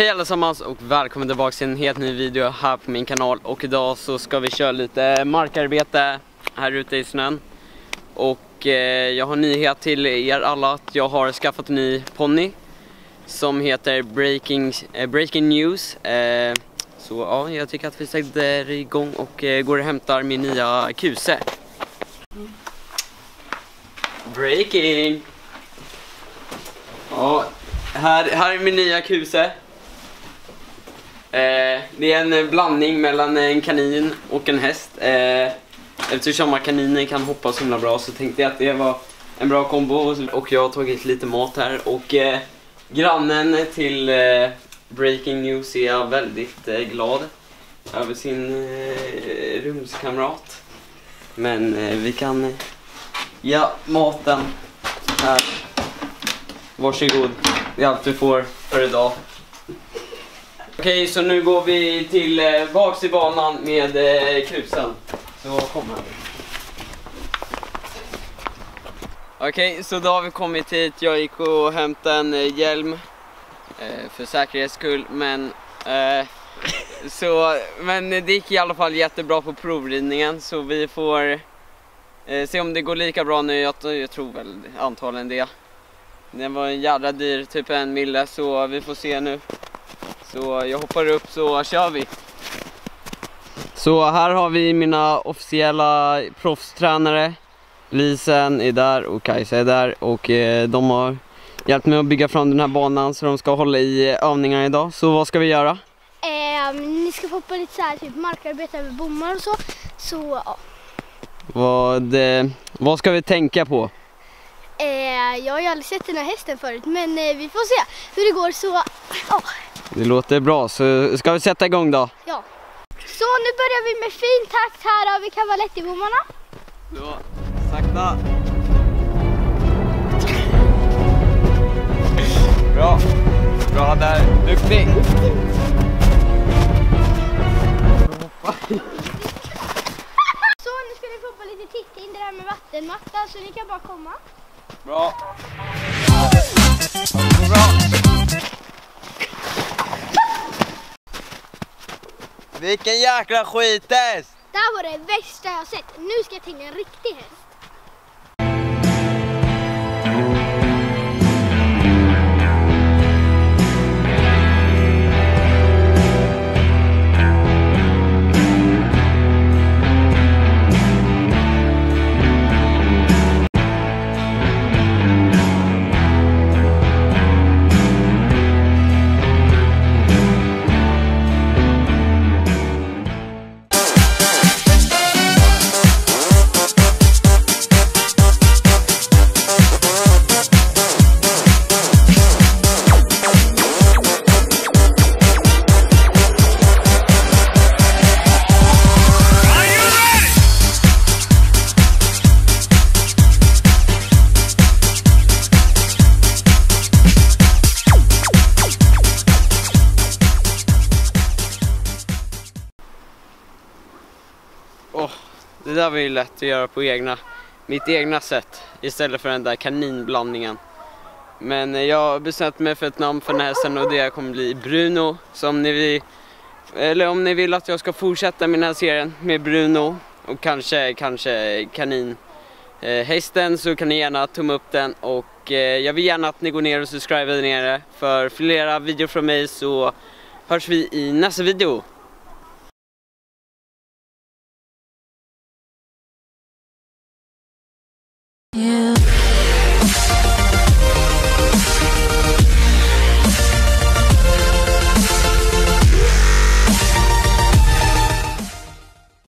Hej allesammans och välkommen tillbaka till en helt ny video här på min kanal och idag så ska vi köra lite markarbete här ute i snön och eh, jag har nyhet till er alla att jag har skaffat en ny ponny som heter Breaking, eh, Breaking News eh, så ja, jag tycker att vi sätter igång och eh, går och hämtar min nya kuse Breaking! Ja, här, här är min nya kuse. Eh, det är en eh, blandning mellan eh, en kanin och en häst. Eh, eftersom kaniner kaninen kan hoppa så himla bra så tänkte jag att det var en bra kombo. Och jag har tagit lite mat här och eh, grannen till eh, Breaking News är jag väldigt eh, glad över sin eh, rumskamrat. Men eh, vi kan... Eh, ja, maten här. Varsågod. Det är allt du får för idag. Okej, så nu går vi till eh, baks i banan med eh, krusen. Så kom här. Okej, så då har vi kommit hit. Jag gick och hämtade en eh, hjälm eh, för säkerhets skull, men eh, så, men det gick i alla fall jättebra på provridningen så vi får eh, se om det går lika bra nu. Jag, jag tror väl antagligen det. Den var en jävla dyr, typ en mille, så vi får se nu. Så jag hoppar upp så kör vi. Så här har vi mina officiella proffstränare. Lisen är där och Kajsa är där och eh, de har hjälpt mig att bygga fram den här banan så de ska hålla i övningarna idag. Så vad ska vi göra? Eh, ni ska få på lite så här, typ markarbete över bommar och så. Så ja. Vad, eh, vad ska vi tänka på? Eh, jag har ju aldrig sett den här hästen förut men eh, vi får se hur det går så ja. Det låter bra, så ska vi sätta igång då? ja. Så nu börjar vi med fin takt här över Cavaletti-bommarna. Så, sakta. Bra. Bra där. Duktig. Så nu ska ni få på lite titthinder här med vattenmatta så ni kan bara komma. Bra. Vilken jäkla skithäst! Det här var det värsta jag sett. Nu ska jag till en riktig häst. Det där var ju lätt att göra på egna, mitt egna sätt istället för den där kaninblandningen. Men eh, jag har bestämt mig för ett namn för den här hästen och det kommer bli Bruno. Så om ni, vill, eller om ni vill att jag ska fortsätta med den här serien med Bruno och kanske, kanske kaninhästen eh, så kan ni gärna tumma upp den och eh, jag vill gärna att ni går ner och subscriber där nere för flera videor från mig så hörs vi i nästa video. Yeah.